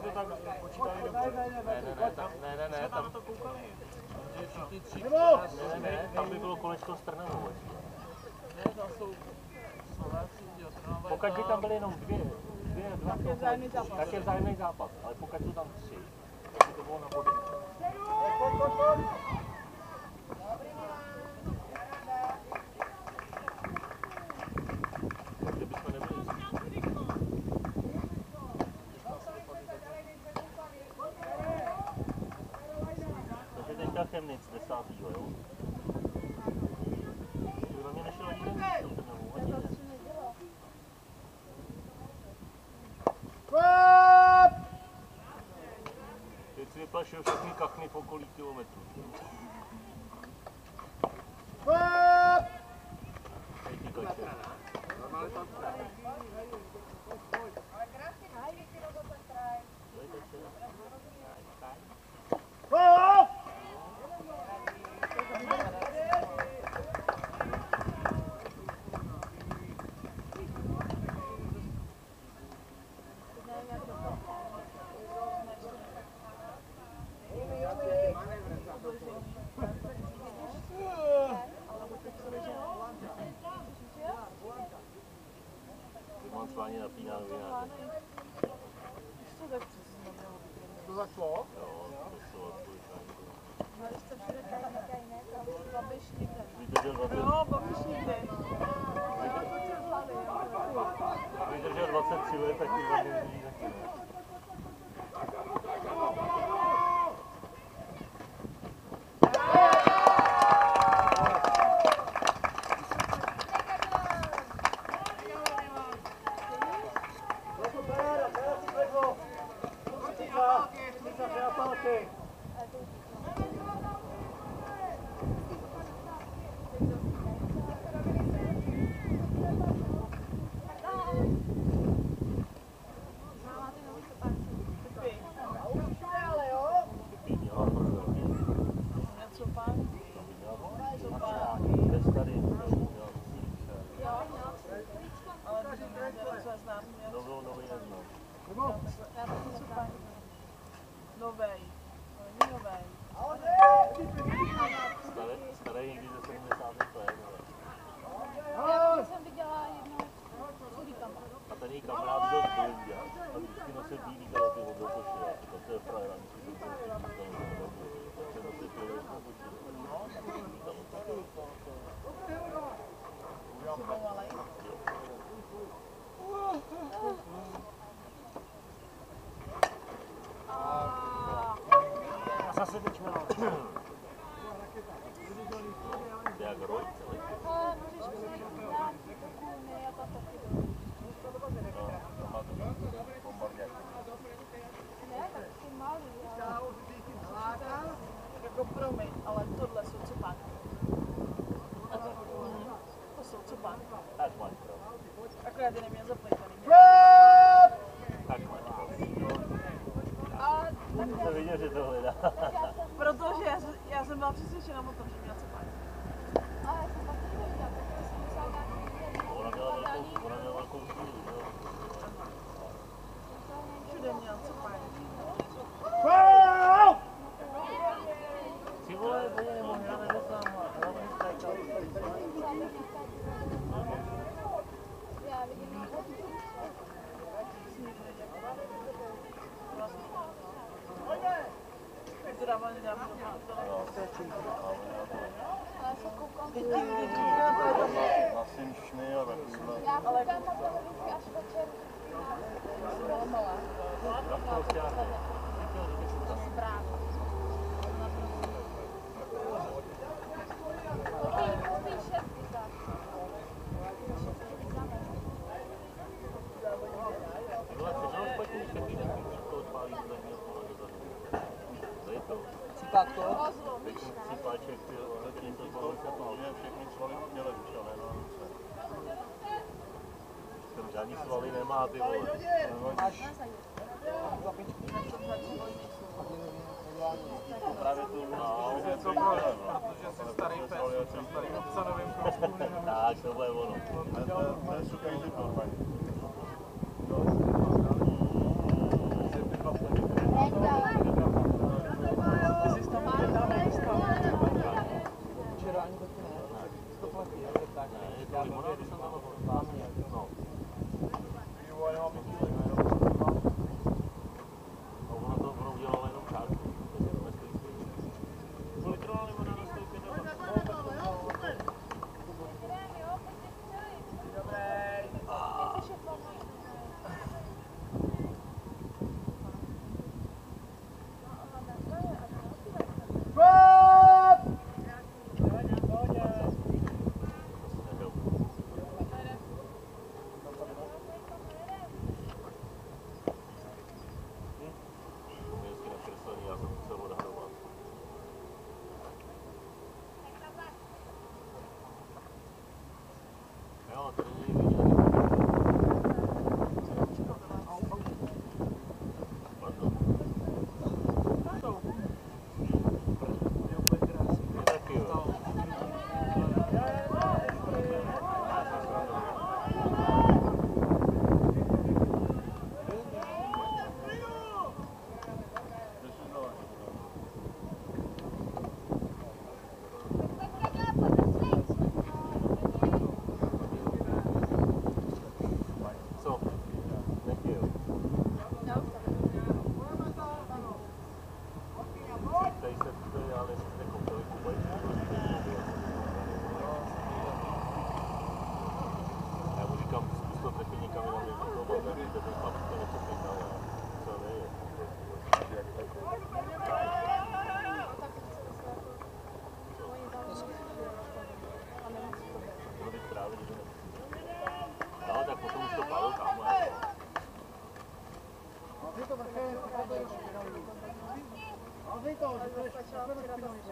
si to tak počítali dobře. Ne, ne, ne, tam, ne, ne, ne, tam. na to koukali. Všichni tři, ne, ne, tam by bylo kolečko s Trnavou. Ne, tam jsou Slováci, Trnava. Pokud by tam byly jenom dvě, dvě, dva, tak je vzájemný zápas. Tak je vzájemný zápas, ale pokud jsou tam tři, tak by to bylo na body. Chemnic 10. jo? Podle mě nešel ani jeden místo, ten domů, ani jeden. Teď si vyplašil všechny kachny v okolí kilometru. Teď ti kače. Normálně tam Ale krásně, hajde, ty robota straj. má, ty vole. Právě tu, no. Je to problém, protože jsi starý pes, starý obcanovým kružku. Tak, tohle je ono. To je super život, normálně. Včera ani taky ne, to platí, ale tak. Je to limonádus. Gracias.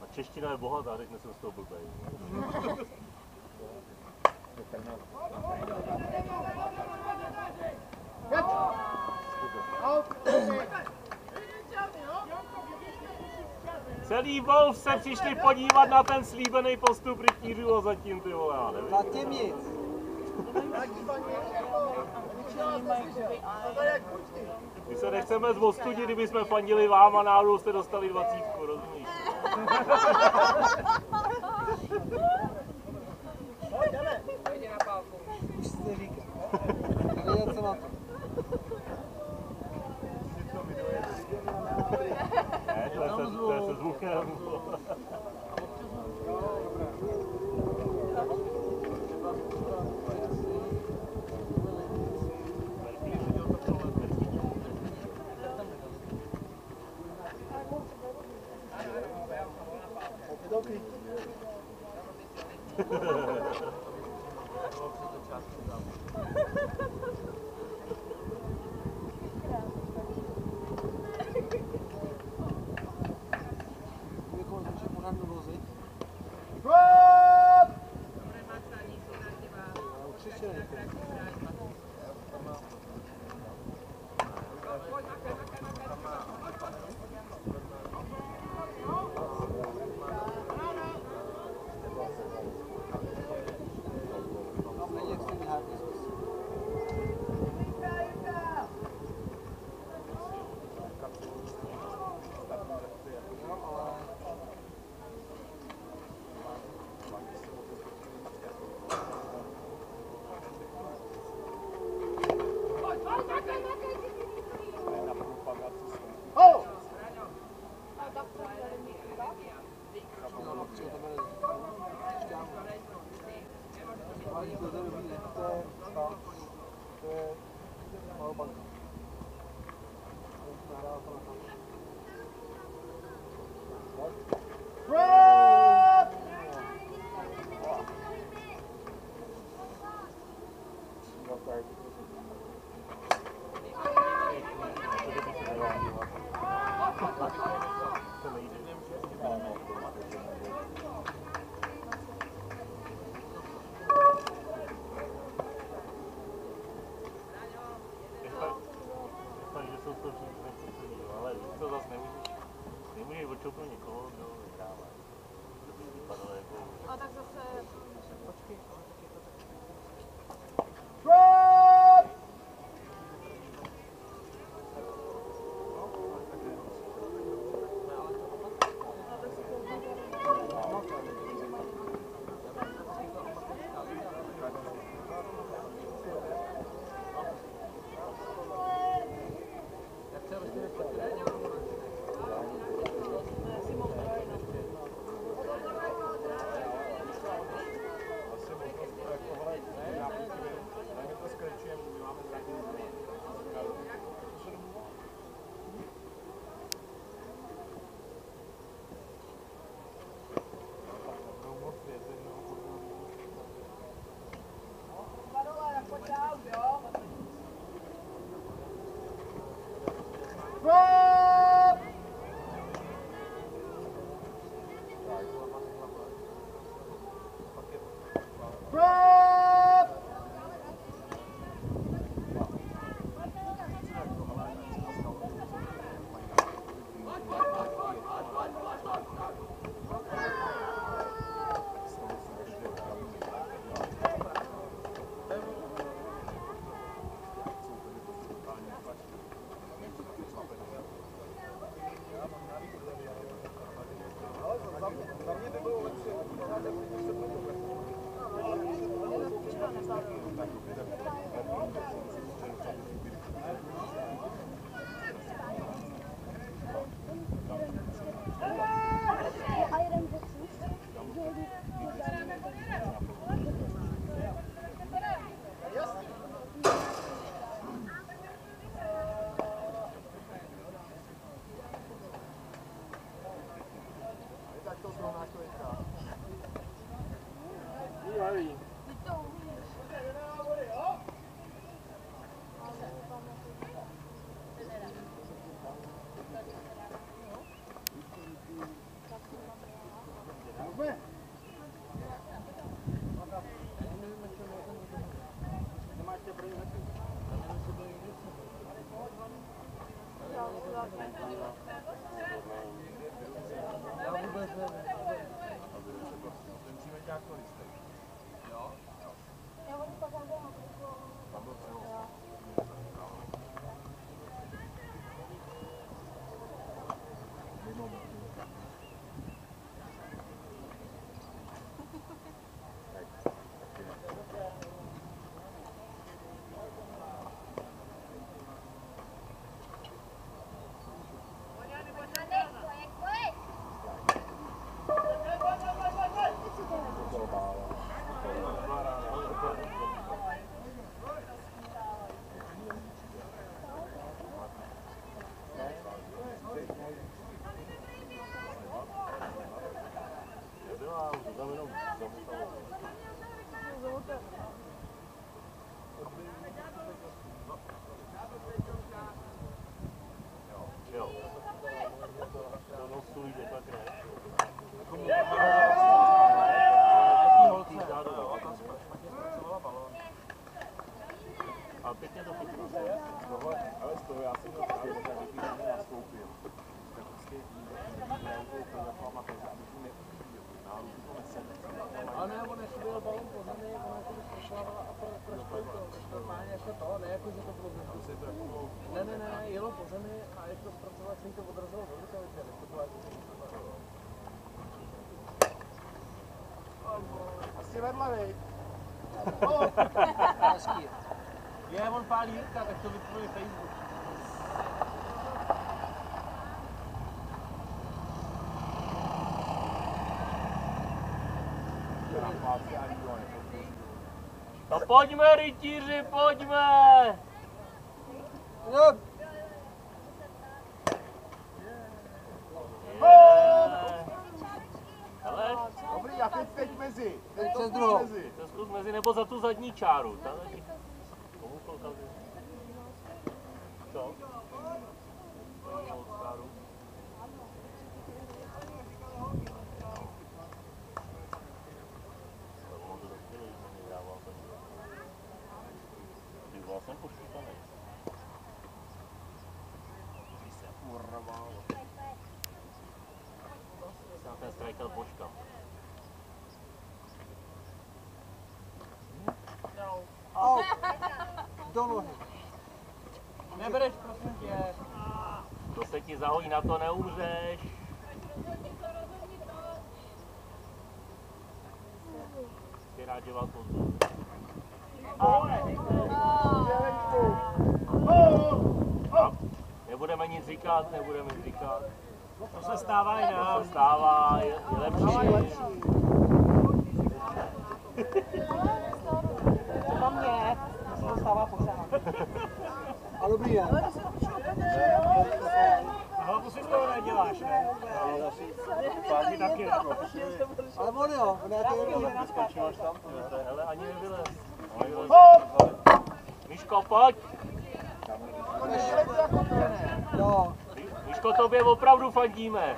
A čeština je bohatá, teď jsem z toho blbej. Celý Wolf se přišli podívat na ten slíbený postup rytířů a zatím ty vole, já nevím. Zatím nic. My se nechceme zvostudit, kdyby jsme fandili vám a náhodou jste dostali 20, rozumíš? Už jste říkal. Věděl, co na. Ne, to je se zvukem. OK。哈哈哈哈哈！Tam jenom zamotalo. Jo. Do nosu jde tak ne. si vedle, vej. Hezký. Je, on pálí Jirka, tak to vypruje Facebook. No pojďme, rytíři, pojďme! Do nohy. Nebereš, prosím tě. To se ti zahojí, na to neumřeš. Ty rád. Nebudeme nic říkat, nebudeme nic říkat. To se stává i To nám. se stává, je, je lepší. Třeba mě, to se stává pořád. A dobrý den. Ale to hlavu si z toho neděláš, ne? Taky, taky. ne. Ale on jo, on nějaký Hele, ani nevylez. Miško, pojď! Jo. Miško, tobě opravdu fandíme.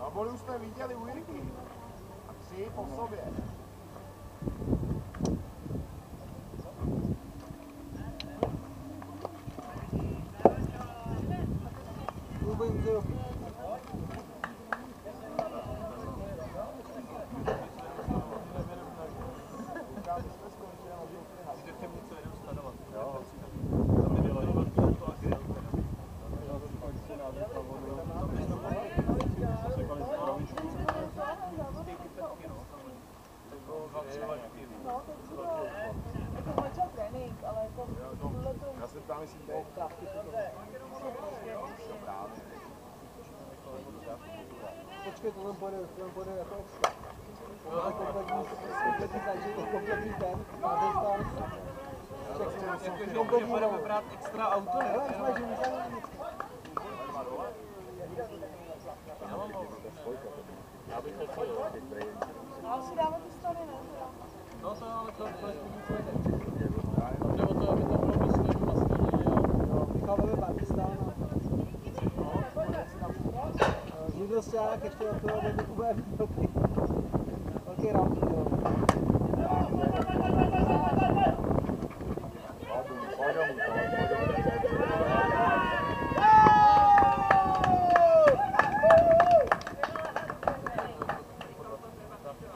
Na boli už jsme viděli u Jirky. A tři po sobě. Vůbec zero. jako začal trénink, ale jako tohle to Já jestli teď. Počkej, to tam pojede, to tam pojede jako extra. To je kompletní, kompletní zažití, kompletní ten, Pakistan. Kompletní budeme brát extra auto, ne? Ale jsme živitelní. Já bych nechtěl. ale si dávat ty strany, ne? No to ale to, to je spíš Jde o to, aby to bylo místo vlastně. Jo, vycháváme Pakistán. Židrosťák ještě na to, aby to bude velký, velký round, jo.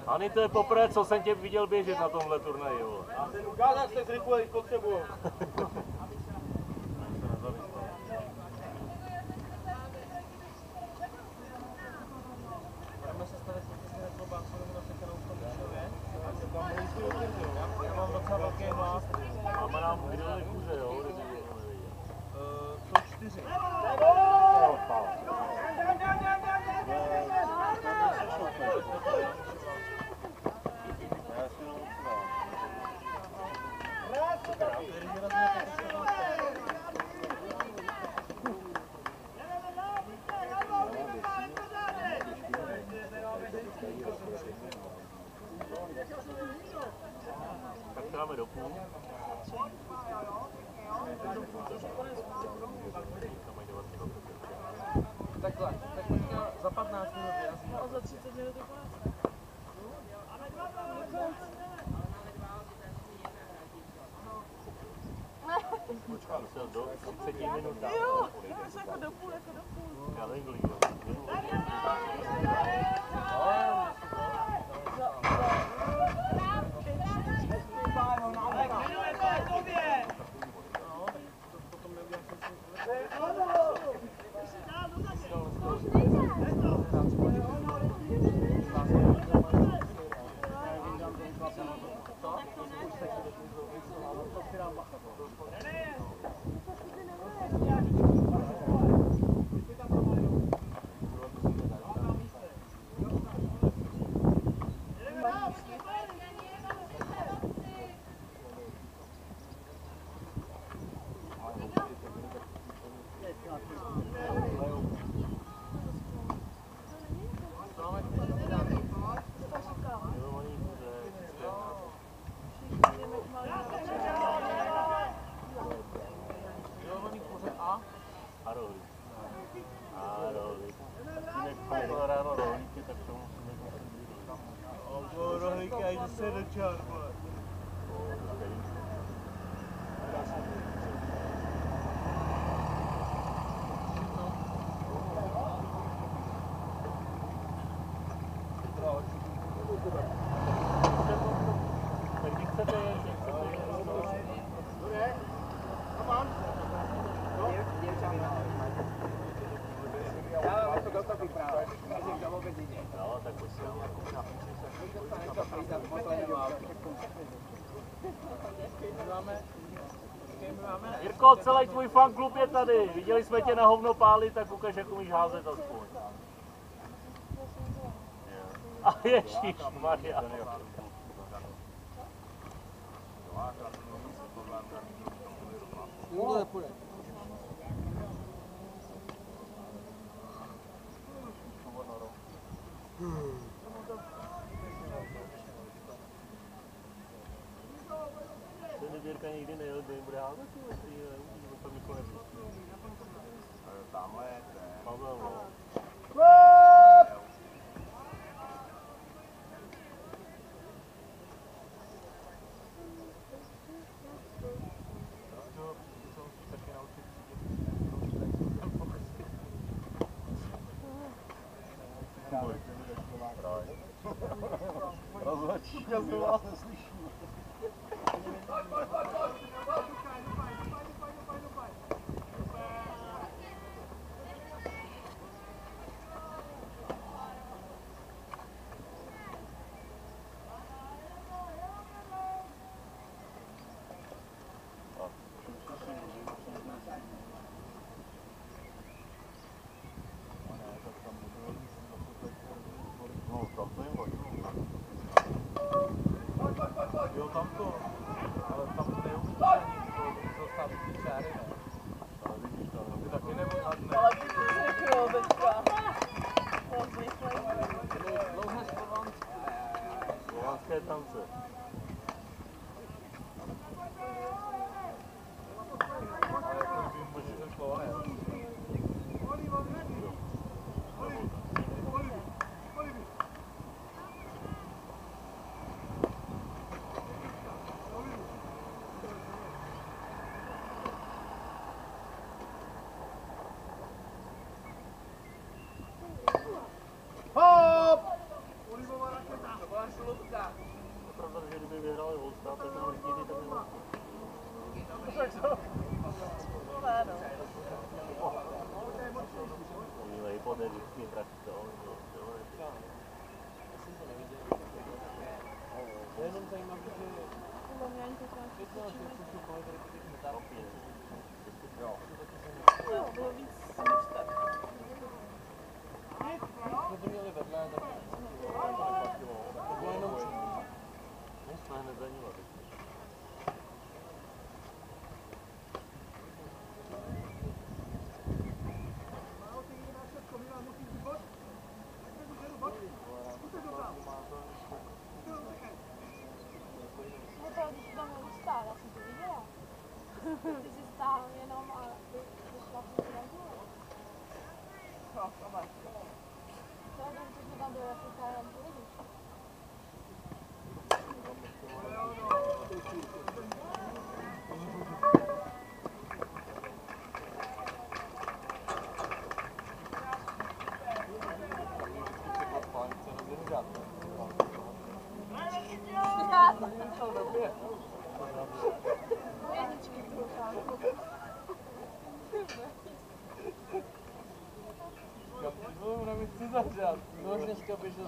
Ani to je poprvé, co jsem tě viděl běžet na tomhle turnaji. vole. Ukázat se zrychle, když potřebuju. Budeme se stavět přesně jako Barcelonu na sekanou v tom Lišově. Já mám docela velký hlas. Máme nám vydali kuře, jo, kdyby někdo nevěděl. Uh, jsou čtyři. Tak to dáme do půl. Takhle, tak za 15 minut vyrazíme. No za 30 minut je konec. Musel do 30 minut. Jo, já jsem jako do půl, jako do půl. Já nevím, kolik Serra de Ouro. Celý tvůj fanklub je tady. Viděli jsme tě na hovno páli, tak ukaž, jak umíš házet aspoň. A ježíš, Maria. Tohle je půjde. Oh, oh. Jo. Deus que eu vejo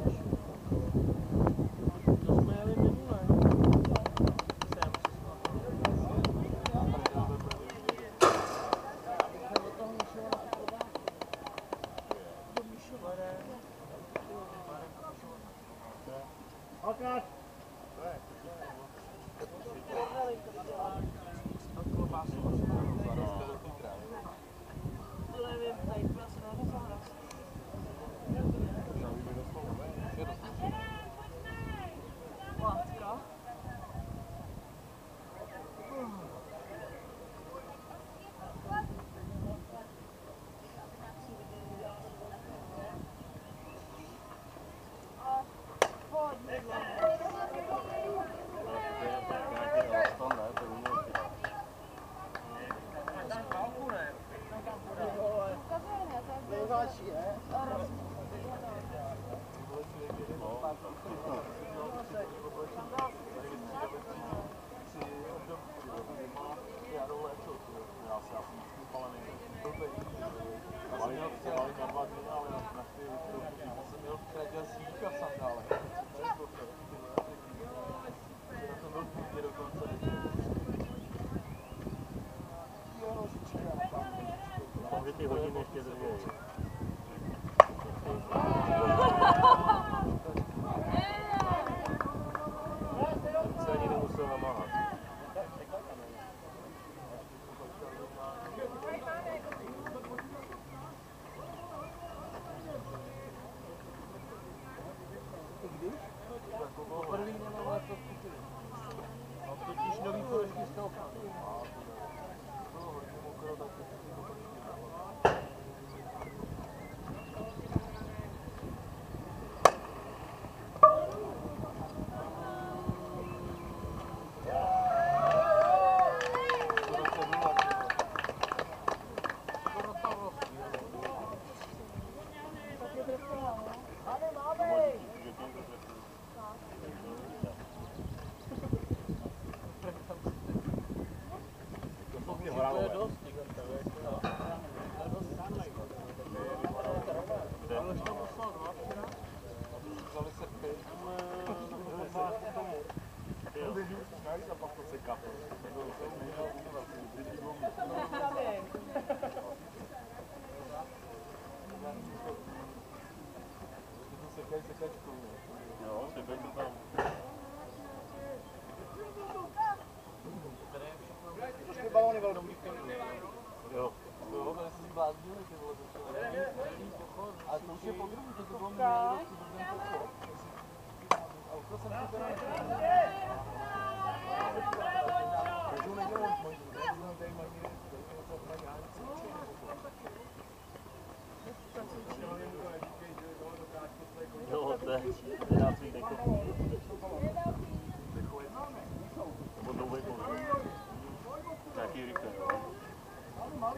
relationship. Big one.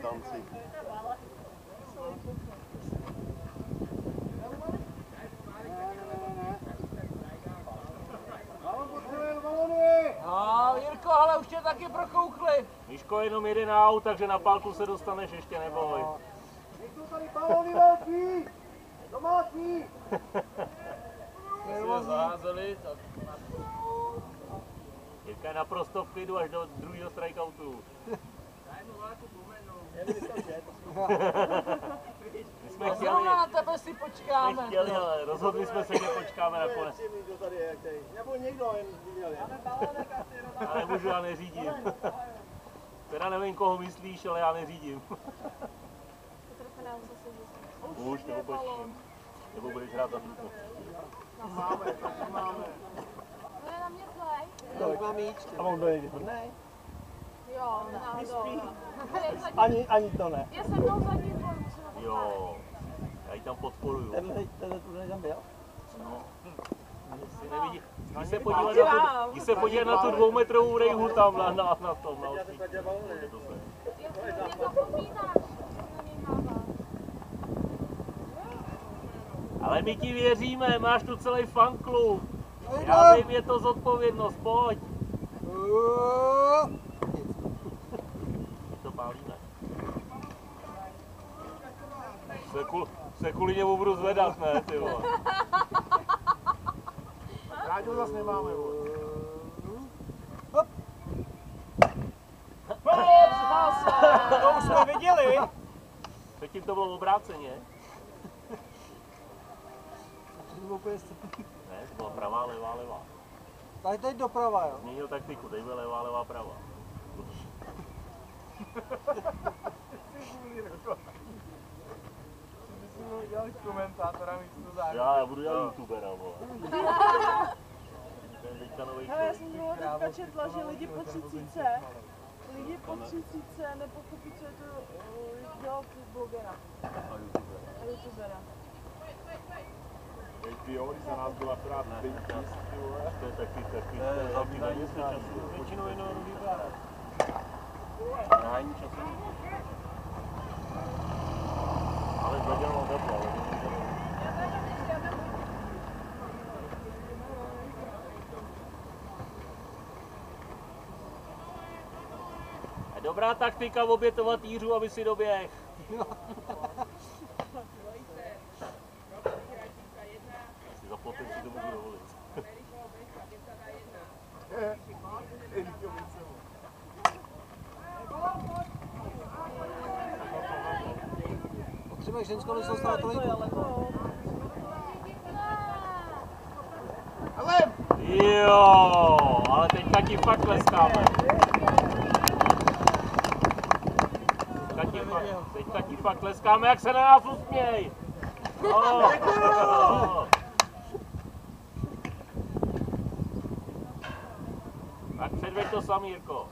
Tanci. A Jirko, ale už tě taky prokoukli. Miško, jenom jeden aut, takže na pálku se dostaneš ještě neboj. Jsou tady balony velký! Domácí! Zaházeli, tak Jirka je naprosto v klidu až do druhého strikeoutu. My jsme chtěli, zrovna na tebe si jsme počkáme. chtěli, ale rozhodli jsme se, že počkáme tady je, který. Nebo někdo jen viděl. Já nemůžu, já neřídím. Teda nevím, koho myslíš, ale já neřídím. Už, nebo počím. Nebo budeš hrát za tuto. Máme, tak máme. To je na mě zlej. Kolik mám míč? A on to nejde. Ne, Jo, ani, ani to ne. Je se mnou zadní dvoj, musím ho Jo, já ji tam podporuju. Tenhle, tenhle tu tam byl? No. Jsi nevidí, jdi se podívat na tu, jdi se podívat na tu dvoumetrovou rejhu tam na, na, na tom, na ostří. Ale my ti věříme, máš tu celý fanklub. Já vím, je to zodpovědnost, pojď. To pálíme. Se, kul, se kvůli němu budu zvedat, ne, ty vole. Rádio zase nemáme, vole. To už jsme viděli. Předtím to bylo obráceně. Ne, to byla pravá, levá, levá. Tady teď doprava, jo. Změnil taktiku, tady byla levá, levá, pravá. Udělat komentátora místo základu. Já, já budu dělat youtubera, vole. Hele, já jsem toho teďka četla, že lidi po třicíce, lidi po třicíce nepochopí, co je to uh, dělat blogera A youtubera. a youtubera. HBO, když za nás byla akorát Pinkies, ty vole. To je taky, taky, to je hlavní hranice času. Většinou jenom vybrat. Nahání času. Ale zadělal teplo, ale to není A Dobrá taktika obětovat Jířu, aby si doběh. Si za plotem si to můžu dovolit. Máš ženskou, než dostala tolik. ale! Jo, ale teďka ti fakt tleskáme. Teďka ti fakt, teďka ti fakt tleskáme, jak se na nás usměj. No. Tak předveď to sám, Jirko.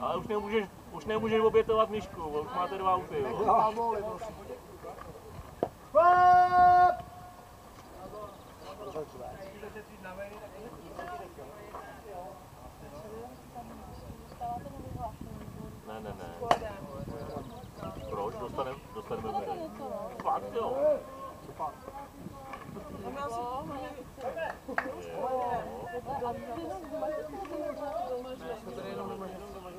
Ale už nemůžeš, už nemůžeš obětovat myšku, už máte dva auty, jo. Ne, ne, ne. Proč? Dostaneme, dostaneme no? Fakt jo. No já si A ty jenom doma, že jste to doma, doma, že Tady jenom nemá to jenom doma, že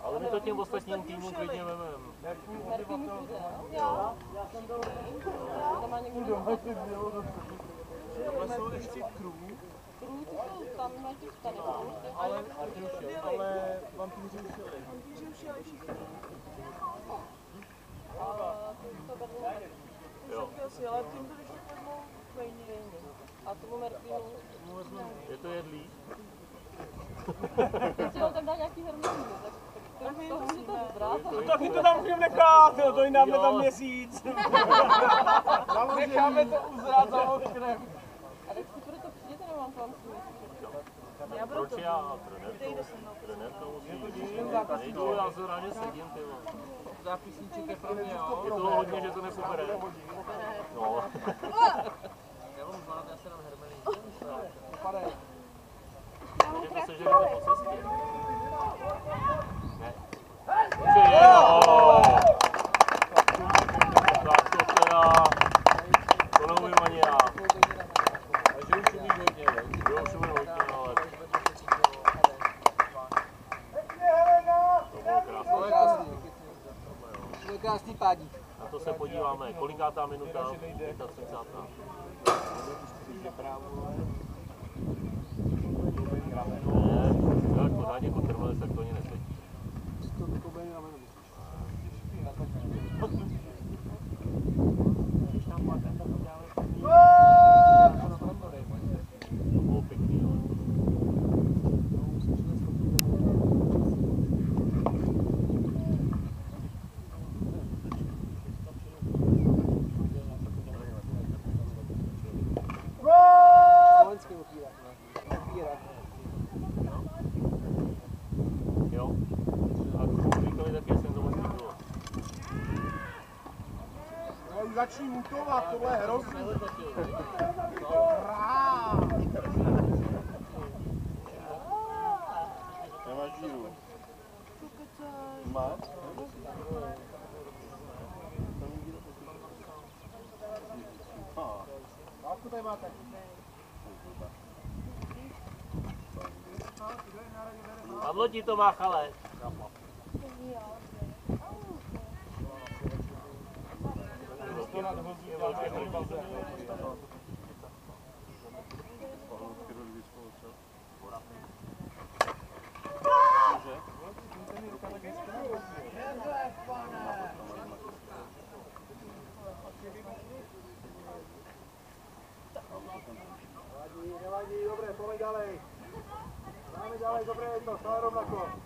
Ale my to těm ostatním týmům klidně vememe. Merky mi bude, jo? To má někdo doma. Tohle jsou ještě krů, Průty jsou tam, máš těch tady. ale, ale vampíři už jeli. Vampíři už jeli všichni. A to berlo Jo. A tomu Merklinu. Je to jedlý? Jestli vám tam dá nějaký hormony, tak, tak Tak my to tam můžeme nechat, jo, to jim dáme tam měsíc. Necháme to uzrát za okrem. A tak si proto mám to vám smysl? Já budu Proč to. já? Trenér to, trenér to musí. Nejdu, já se ráně sedím, ty vole. Zápisníček je pro mě, jo. Je toho hodně, že to nepobere. No. Já mám zvládat, já se dám hermelí. Takže to sežerete po cestě. Ne. Ty jo! Tak to teda... To neumím ani já. Takže už umíš hodně, veď? Jo, už umím hodně, ale to bylo krásné. krásný. To je krásný pádík. Na to se podíváme. Kolikátá minuta? 35. Ne, tak pořádně potrvali, tak to ani nesvědčí. To to bude na jméno. To bylo pěkný, ale Slovenský opírák. ne? Opírák. jo. A když říkali, tak já jsem to moc líbilo. No už mutovat, tohle je hrozný. Nemáš ti to, máchale. Je Dáme dalej, dobré je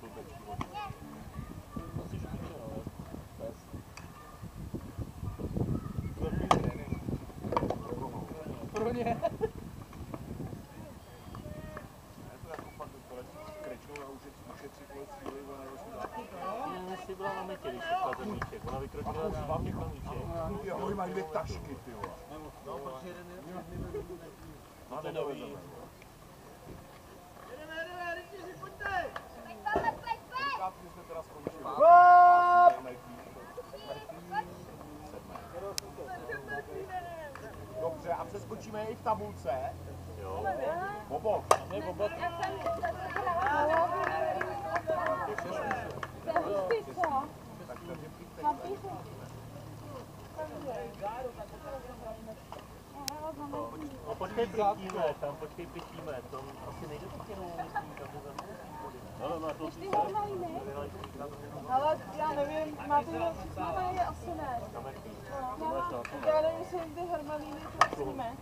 blbečky vody. Prostě špičer, ale pes. Pro mě. Tabulce. Jo. Bobo, Ne, přijďte. No počkej, pětíme, tam počkej, pětíme. Tam asi nejde tak jenom, myslím, tam je tam body. No, no, no, to si Ale já nevím, máte jenom připravené? Asi ne. No, já nevím, jestli ty hermelíny to chceme.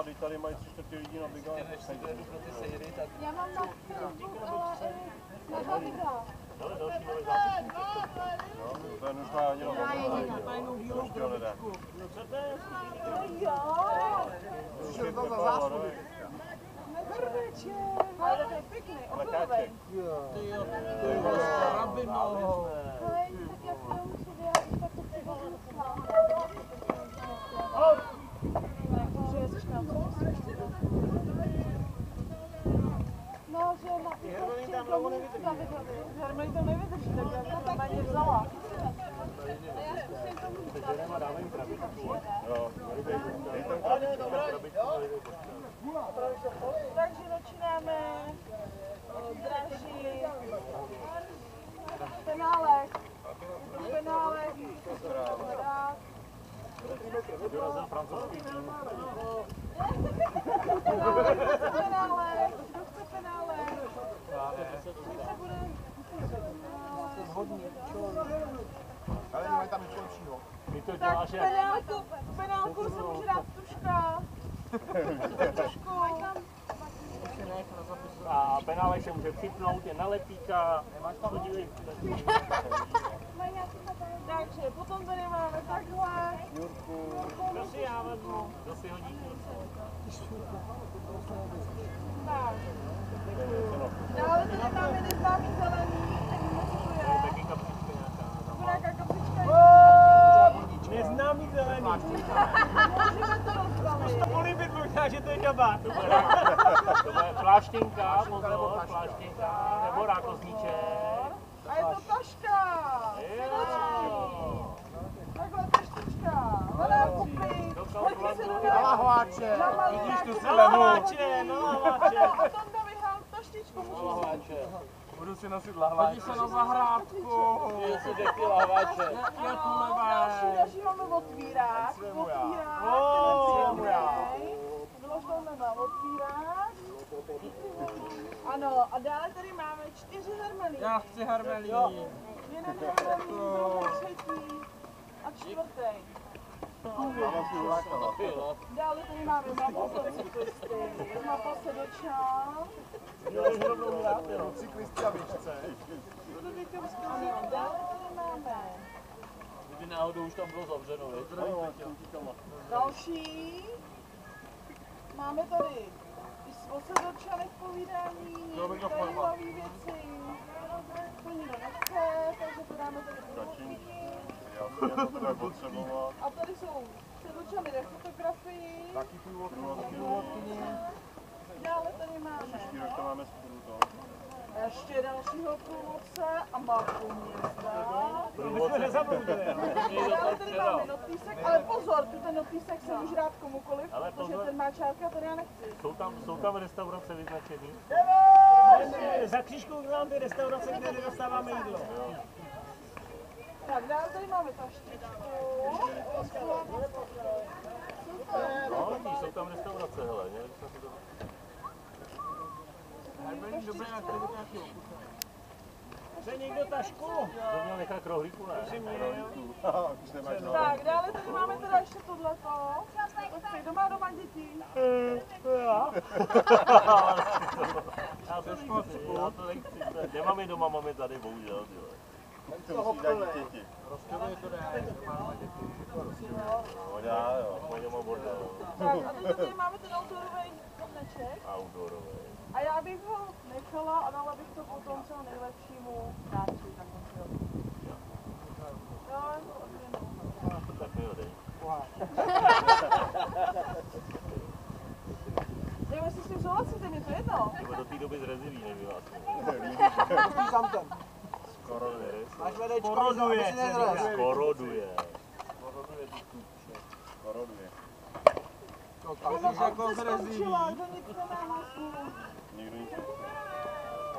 Můžu Biga, teď tady mají 30 lidí na Biga. Než si dojedu pro ty sejry, tak Já mám na Facebook, ale i na dva videa. Ale další nové zápisky. Ten už má ani Já jediná. tajnou bílou Ještě lidé. Jo, Přišel to za zásluhy. nekrveče. Ale to je pěkný, opravdu. ty jo, ty jo, rabino. Ale tak já to musím vyjádřit, tak to chci Že jsi na to. No, že na ty prostě Hermelí to nevydrží, tak já to normálně vzala. A já zkusím to mít. Sežereme a dáme jim krabičku. Jo, Takže začínáme o, draží penálek. Penálek. Tým. Penálek. Kdo chce penálek? Co se bude? ale nemáme tam nic lepšího. Tak děláš jak... penálku, penálku se může dát tuška. Tušku. A penálek se může připnout, je na lepíka. Podívej. Takže potom tady máme takhle. To si já vezmu. To si hodí. Tak. Dále tady máme neznámý zelený. Nevíme, co to je. Taky kapička nějaká. Nějaká kapička. Neznámý zelený. Můžeme to rozbalit. Polibit možná, že to je žabát. To bude, to bude pláštěnka, pozor, pláštěnka, nebo rákozníček. A je to taška. Jo. Takhle taštička. Banákupy. Do Hoďte se do kalkulace. Na náho. lahváče. Vidíš tu Na lahváče, na lahváče. A potom to vyhrál taštičku. Můžeš Si nosit lahváče. Hodí se na zahrádku. si řekli lahváče. Jak Další, další máme otvírák. Otvírák. O, ten silnej. Vylož to na otvírák. Ano, a dále tady máme čtyři hermelí. Já chci harmelí. Jeden hermelí, druhý, třetí a čtvrtý. Dále tady máme a běžce. Ano, dále tady máme Kdyby náhodou už tam bylo zavřeno, viď? další. Máme tady i s osedočany v povídání, zajímavé věci. To nikdo nechce, takže to dáme tady do. Já to. A tady jsou sedočany ve fotografii. Taky průvodky. Dále tady máme Rok to máme spolu to. ještě dalšího průvodce a mapu města. Jsme nezabudli. Dále tady máme notýsek, ale pozor, tu ten notýsek se může dát komukoliv, Ale protože pozor. ten má čárka, tady já nechci. Jsou tam, jsou tam restaurace vyznačený? Za křížkou nám ty restaurace, kde nedostáváme jídlo. Tak dále tady máme taštičku. No, vidíš, jsou tam restaurace, hele, si to... Dobré aktivity. Chce někdo tašku? To měl nechat rohlíku, ne? Tak, dále tady máme teda ještě tohleto. Počkej, doma doma děti. Já to nechci, já to nechci. Nemám je doma, mám je tady, bohužel, tyhle. To musí dát dítěti. Rozděluji to ne, normálně děti. No já jo, po něm bordel. Tak a teď tady máme ten autorový hrneček. Outdoorový. A já bych ho nechala a dala bych to potom co nejlepšímu hráči na konci roku. Jo, jako. Tak mi ho dej. Nevím, jestli s tím souhlasíte, mě to jedno. Ty do té doby zreziví, neví vás. Tam ten. Skoro ne. Máš vedečko. Koroduje. No tam Ona jsi jako. Nikdo nic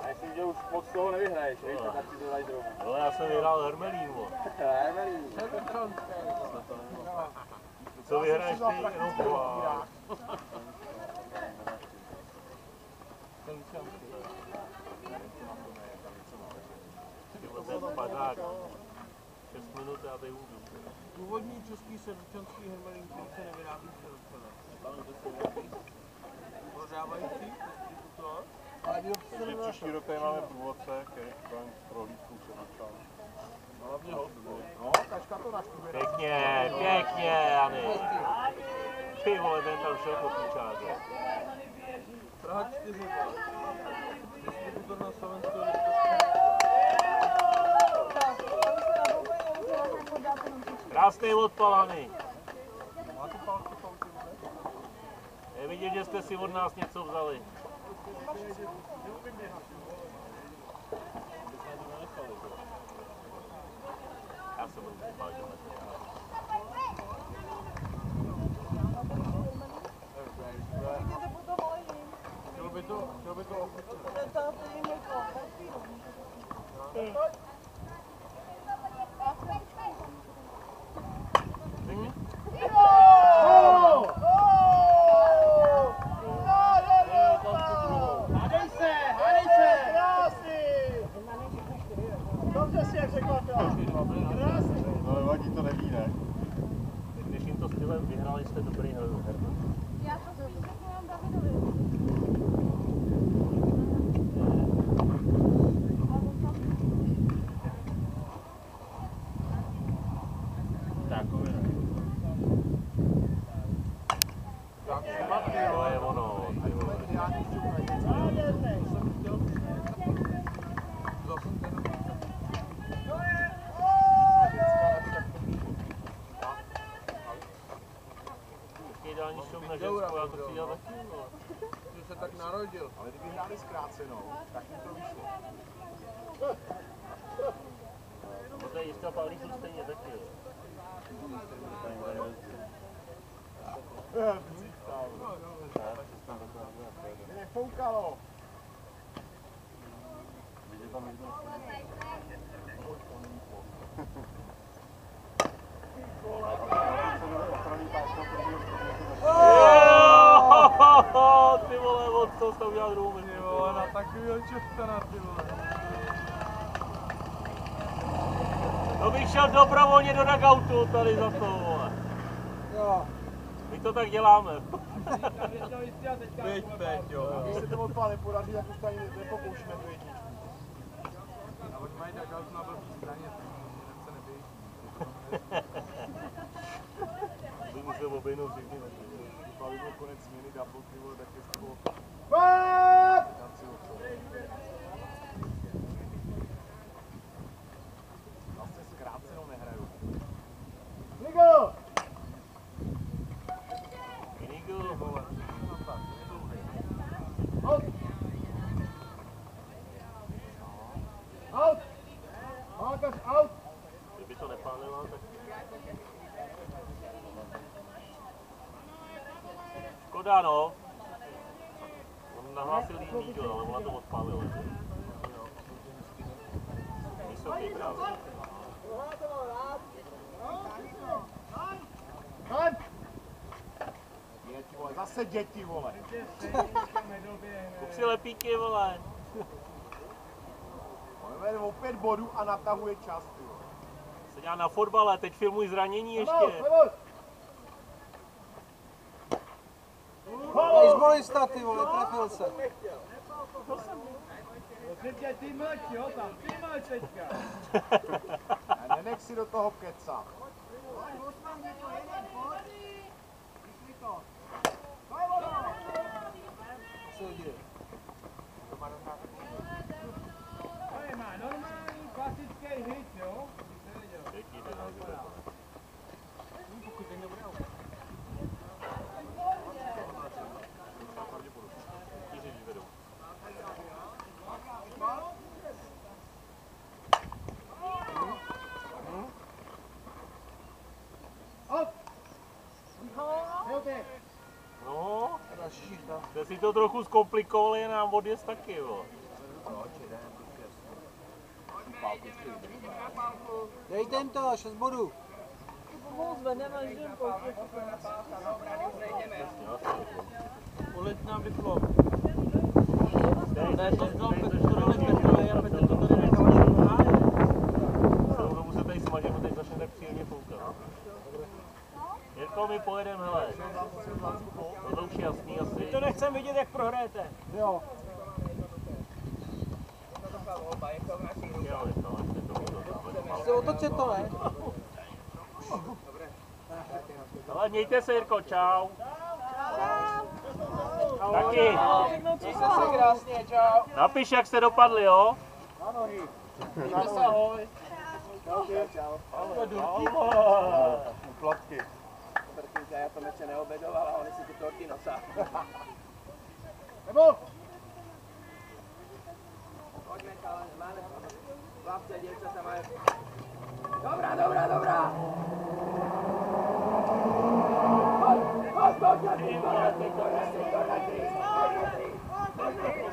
A že už moc toho nevyhraješ, víš, tak si to dají. Ale já jsem vyhrál Hermelín. Co vyhraješ ty? Ty vole, ten padák. 6 minut a hůžu. Původní český sedmčanský hermelín, který se nevyrábí v? To? Se Takže příští rok tady máme průvodce, který tam prohlídku se načal. Hlavně ho. No, tačka to naštuduje. Pěkně, pěkně, Jany. Ty vole, ten tam šel po píčáře. Praha 4. Distributor na Slovensku. Tak, aby se na boku neudělal, tak ho dáte jenom tu Krásný odpal, Hany. Máte? Je vidět, že jste si od nás něco vzali. Já budu Jděte potom ale jim. Chtěl by to, chtěl by to ochutit. Dáte jim jako velký rovník. Hádej se, hádej se! Krásný! Dobře si jak překvapil. Krásný. No nevadí, to neví, ne? Když jim to stylem vyhráli jste dobrý her. Já to spíš řeknu jenom Davidovi. Takový. To je ono, ty vole. Počkej, dál niž šouk na ženskou, já to chci dělat taky, vole. Že se tak narodil. Ale kdyby hráli zkrácenou, tak jim to vyšlo. No to je jistá pálí jsou stejně taky, jo. Mě nefoukalo. Vidíte tam někdo? Jo, Ty vole, od co jsi udělal druhou Ty minutu. vole, na takovýho čeftana, ty vole. To bych šel dobrovolně dugoutu tady za to, vole. Jo. My to tak děláme. Pěť, pět, jo. Když se to odpál nepodaří, tak už to ani nepokoušíme tu jedničku. A oni mají dugout na blbý straně, takže se neběží. Bych musel obejnout všechny. Když byl konec směny double, ty vole, tak je z toho tanci od toho. Vlastně zkrácenou nehraju. Ligo! Inigo, Vole. No tak, Out! Out! Mákaš out! kdyby to nepálila, tak... Škoda, no. On nahlásil jí Inigo, ale ona to odpálila. Vysoký právě. Děti, vole, zase děti, vole. Kup si lepíky, vole. Vede o pět bodů a natahuje čas, ty vole. Se dělá na fotbale, teď filmuj zranění ještě. Baseballista, ty vole, trefil se. Teď ty mlč, jo, tam, ty mlč teďka. A nenech si do toho kecat. To má normální klasický hit, jo? Pěkný ten Algebra. Čtyři vyvedou. No, jste si to trochu zkomplikovali nám odjezd taky, jo. Dejte jim to, 6 bodů. Pomalu zvedneme, až jdem po Kolik nám vyplo? Dej, Ne, dej, to dej, znal dej, Petr, dej, ale dej, Petr, já Petr to tady nechal až do háje. Dobu se tady smažíme, teď začne tak příjemně foukat to my pojedeme, hele. To už jasný asi. My to nechcem vidět, jak prohrajete. Jo. Se otoče to, ne? Ale mějte se, Jirko, čau. Taky. Se krásně, čau. Napiš, jak jste dopadli, jo? Na nohy. Mějte se, ahoj. Čau, čau. Ahoj. Ahoj. Ahoj. Ahoj. Ahoj. Ahoj. Ahoj. Protože já to ještě neobedoval a oni si tu torty nosá. Nebo? Pojďme, chalani, máme chlapce, děvčata mají. Dobrá, dobrá, dobrá. Pojď, pojď, pojď, pojď, pojď, pojď, pojď, pojď, pojď, pojď, pojď, pojď,